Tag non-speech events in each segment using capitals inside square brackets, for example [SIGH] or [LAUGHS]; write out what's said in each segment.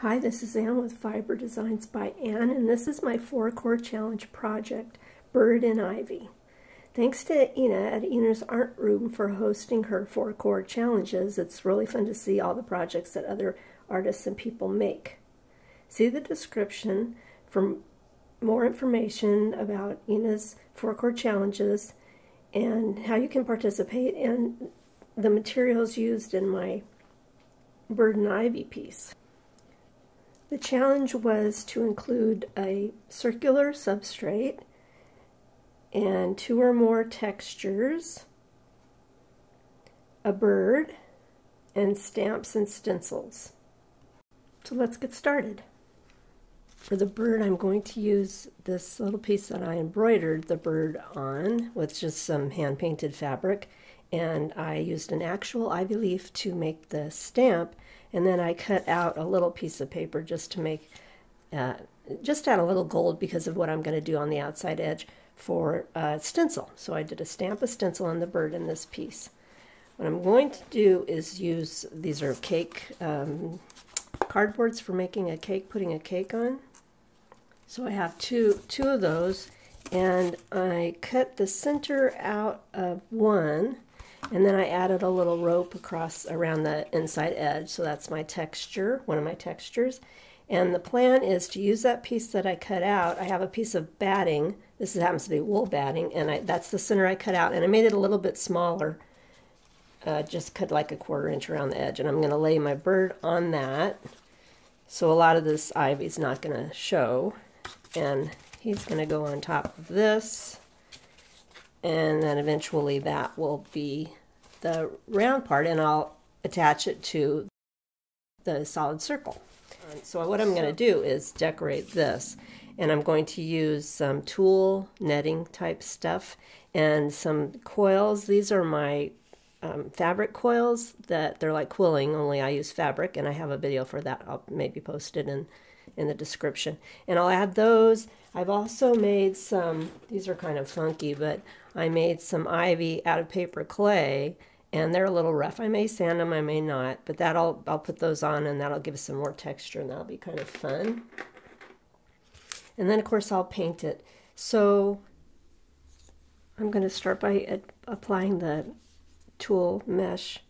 Hi, this is Ann with Fiber Designs by Ann, and this is my four core challenge project, Bird and Ivy. Thanks to Ina at Ina's Art Room for hosting her four core challenges. It's really fun to see all the projects that other artists and people make. See the description for more information about Ina's four core challenges and how you can participate and the materials used in my Bird and Ivy piece. The challenge was to include a circular substrate and two or more textures, a bird, and stamps and stencils. So let's get started. For the bird, I'm going to use this little piece that I embroidered the bird on with just some hand-painted fabric. And I used an actual ivy leaf to make the stamp and then I cut out a little piece of paper just to make, uh, just add a little gold because of what I'm going to do on the outside edge for uh, stencil. So I did a stamp a stencil on the bird in this piece. What I'm going to do is use, these are cake um, cardboards for making a cake, putting a cake on. So I have two, two of those and I cut the center out of one and then I added a little rope across around the inside edge. So that's my texture, one of my textures. And the plan is to use that piece that I cut out. I have a piece of batting. This happens to be wool batting, and I, that's the center I cut out. And I made it a little bit smaller, uh, just cut like a quarter inch around the edge. And I'm going to lay my bird on that. So a lot of this ivy is not going to show. And he's going to go on top of this and then eventually that will be the round part and I'll attach it to the solid circle. So what I'm going to do is decorate this and I'm going to use some tulle netting type stuff and some coils. These are my um, fabric coils that they're like quilling only I use fabric and I have a video for that. I'll maybe post it in in the description. And I'll add those. I've also made some, these are kind of funky, but I made some ivy out of paper clay and they're a little rough. I may sand them, I may not, but that'll, I'll put those on and that'll give us some more texture and that'll be kind of fun. And then of course I'll paint it. So I'm going to start by applying the tulle mesh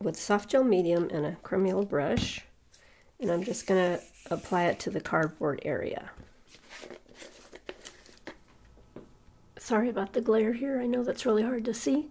with soft gel medium and a cremula brush. And I'm just going to apply it to the cardboard area. Sorry about the glare here. I know that's really hard to see.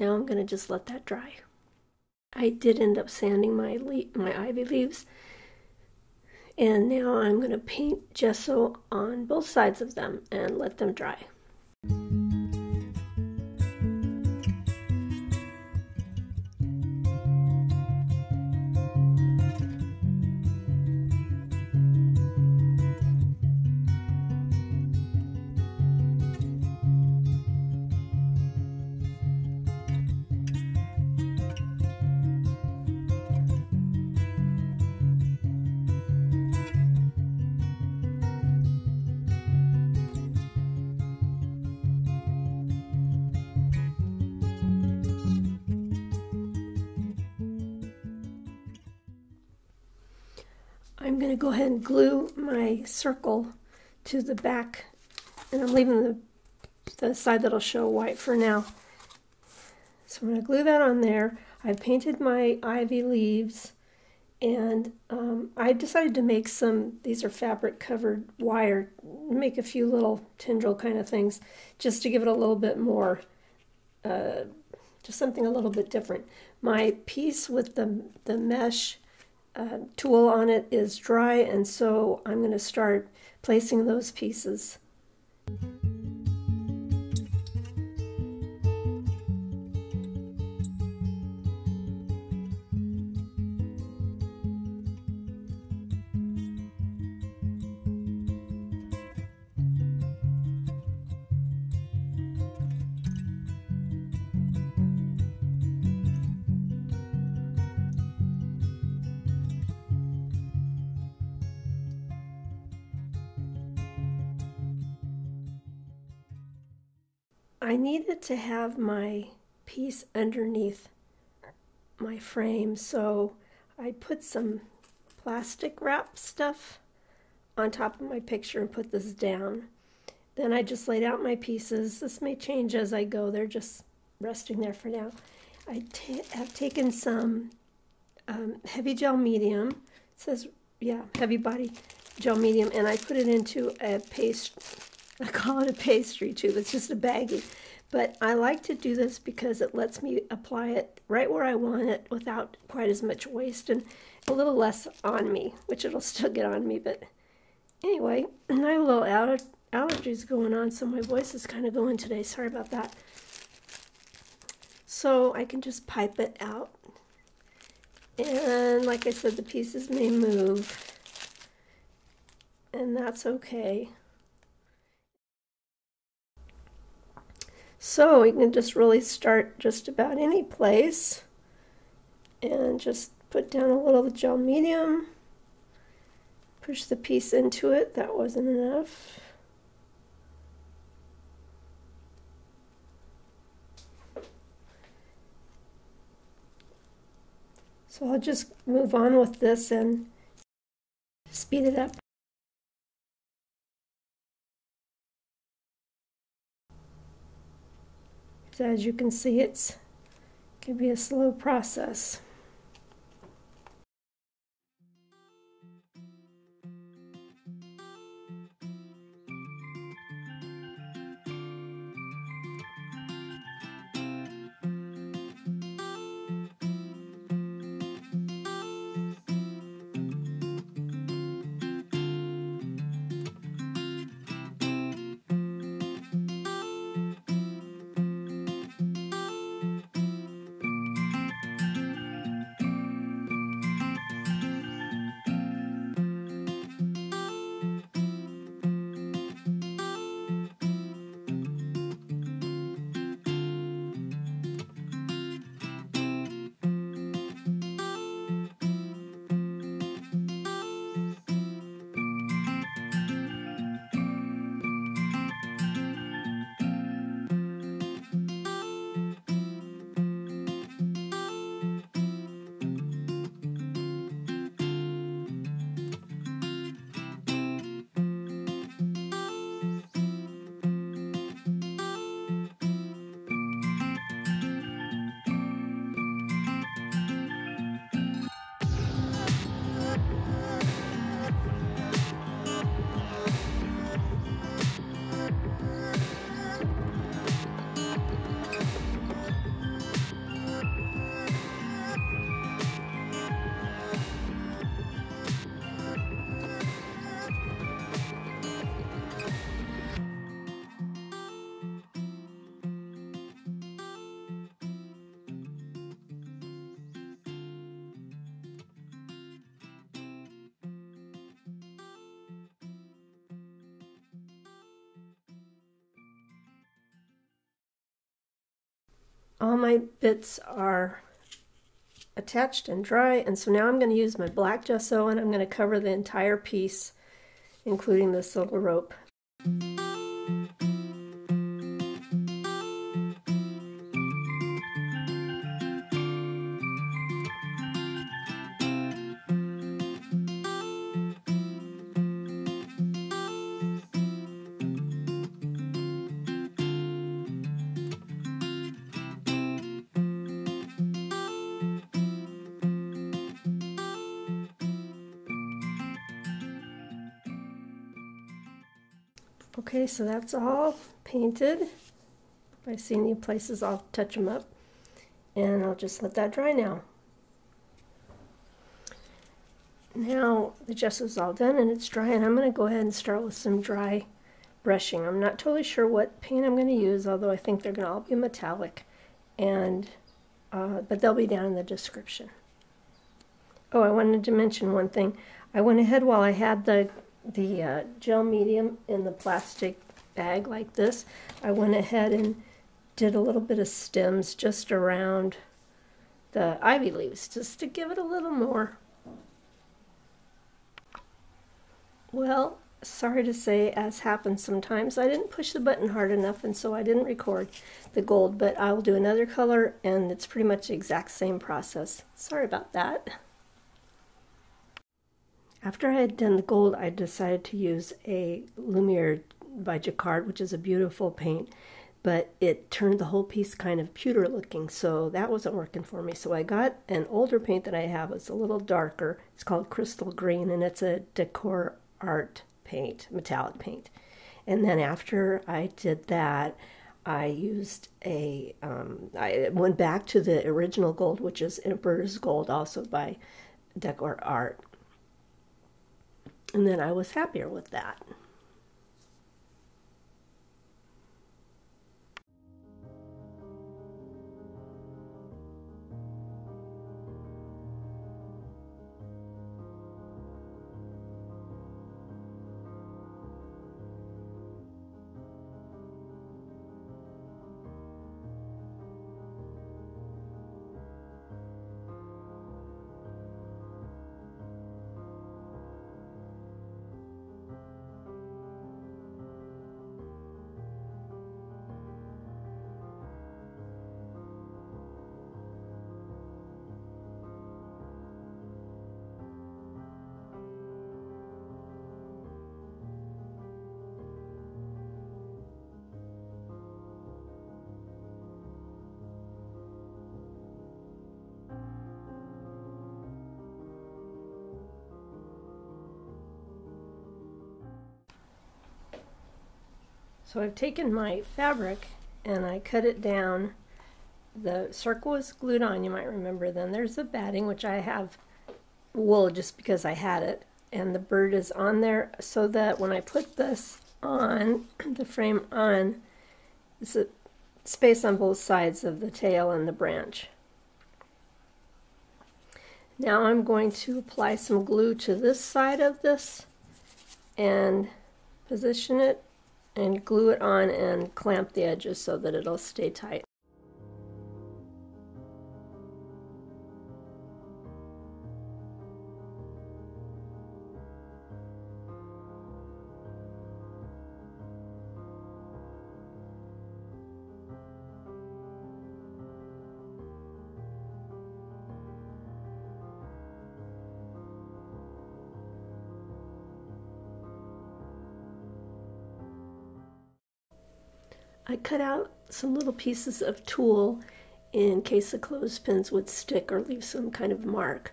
Now I'm going to just let that dry. I did end up sanding my my ivy leaves. And now I'm going to paint gesso on both sides of them and let them dry. I'm going to go ahead and glue my circle to the back and I'm leaving the, the side that'll show white for now. So I'm going to glue that on there. I've painted my ivy leaves and um, I decided to make some, these are fabric covered wire, make a few little tendril kind of things just to give it a little bit more, uh, just something a little bit different. My piece with the, the mesh uh, tulle on it is dry and so I'm going to start placing those pieces. I needed to have my piece underneath my frame, so I put some plastic wrap stuff on top of my picture and put this down. Then I just laid out my pieces. This may change as I go. They're just resting there for now. I have taken some um, heavy gel medium. It says, yeah, heavy body gel medium, and I put it into a paste [LAUGHS] I call it a pastry tube. It's just a baggie. But I like to do this because it lets me apply it right where I want it without quite as much waste and a little less on me, which it'll still get on me. But anyway, I have a little aller allergies going on, so my voice is kind of going today. Sorry about that. So I can just pipe it out. And like I said, the pieces may move. And that's okay. So you can just really start just about any place and just put down a little gel medium, push the piece into it, that wasn't enough. So I'll just move on with this and speed it up. As you can see, it's can be a slow process. All my bits are attached and dry and so now I'm going to use my black gesso and I'm going to cover the entire piece including this little rope. Okay, so that's all painted. If I see any places, I'll touch them up. And I'll just let that dry now. now the gesso is all done and it's dry and I'm going to go ahead and start with some dry brushing. I'm not totally sure what paint I'm going to use, although I think they're going to all be metallic, and uh, but they'll be down in the description. Oh, I wanted to mention one thing. I went ahead while I had the the uh, gel medium in the plastic bag like this. I went ahead and did a little bit of stems just around the ivy leaves, just to give it a little more. Well, sorry to say, as happens sometimes, I didn't push the button hard enough and so I didn't record the gold, but I'll do another color and it's pretty much the exact same process. Sorry about that. After I had done the gold, I decided to use a Lumiere by Jacquard, which is a beautiful paint, but it turned the whole piece kind of pewter looking, so that wasn't working for me. So I got an older paint that I have. It's a little darker. It's called Crystal Green, and it's a Decor Art paint, metallic paint. And then after I did that, I used a, um, I went back to the original gold, which is Emperor's Gold, also by DecoArt. And then I was happier with that. So I've taken my fabric and I cut it down. The circle is glued on, you might remember. Then there's the batting, which I have wool just because I had it. And the bird is on there so that when I put this on, [CLEARS THROAT] the frame on, it's a space on both sides of the tail and the branch. Now I'm going to apply some glue to this side of this and position it and glue it on and clamp the edges so that it'll stay tight. I cut out some little pieces of tulle in case the clothespins would stick or leave some kind of mark.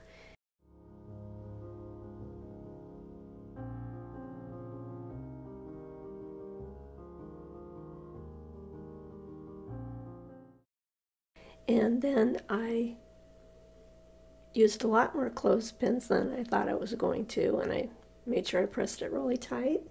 And then I used a lot more clothespins than I thought I was going to, and I made sure I pressed it really tight.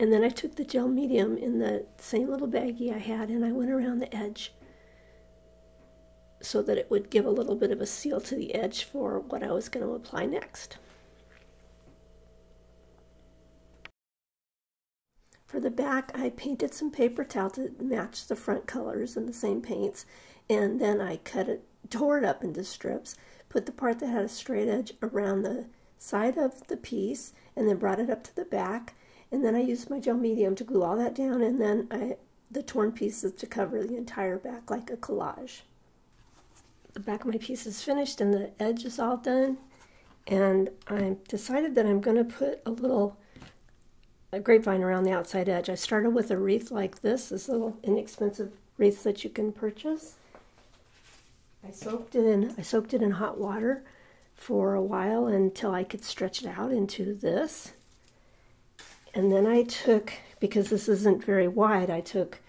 And then I took the gel medium in the same little baggie I had and I went around the edge so that it would give a little bit of a seal to the edge for what I was going to apply next. For the back, I painted some paper towel to match the front colors and the same paints, and then I cut it, tore it up into strips, put the part that had a straight edge around the side of the piece, and then brought it up to the back, and then I used my gel medium to glue all that down and then I, the torn pieces to cover the entire back like a collage. The back of my piece is finished and the edge is all done. And I decided that I'm going to put a little a grapevine around the outside edge. I started with a wreath like this, this little inexpensive wreath that you can purchase. I soaked it in I soaked it in hot water for a while until I could stretch it out into this And then I took, because this isn't very wide, I took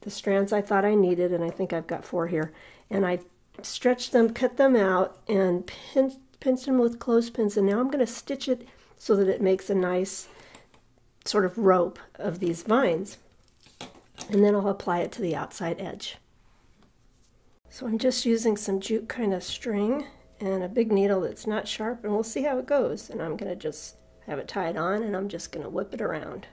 the strands I thought I needed, and I think I've got four here, and I stretched them, cut them out, and pinched, them with clothespins, and now I'm going to stitch it so that it makes a nice sort of rope of these vines. And then I'll apply it to the outside edge. So I'm just using some jute kind of string and a big needle that's not sharp, and we'll see how it goes. And I'm going to just have it tied on, and I'm just going to whip it around.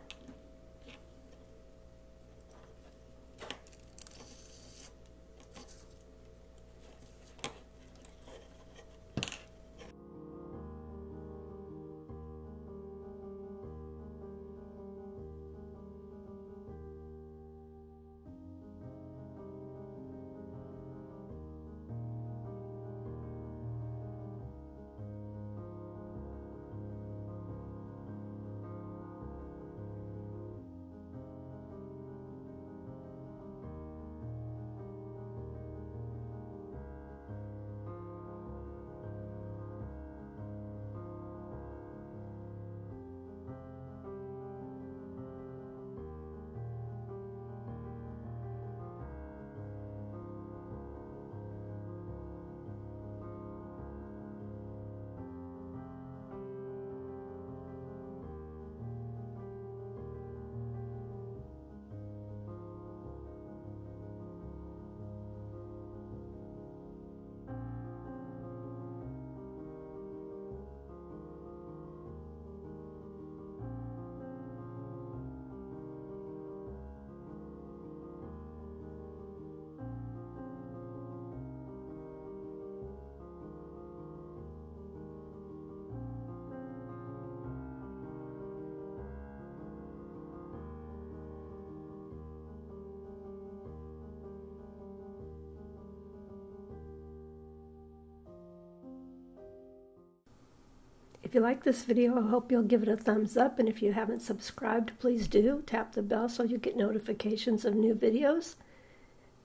If you like this video, I hope you'll give it a thumbs up. And if you haven't subscribed, please do. Tap the bell so you get notifications of new videos.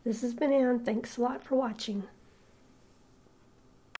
This has been Ann. Thanks a lot for watching.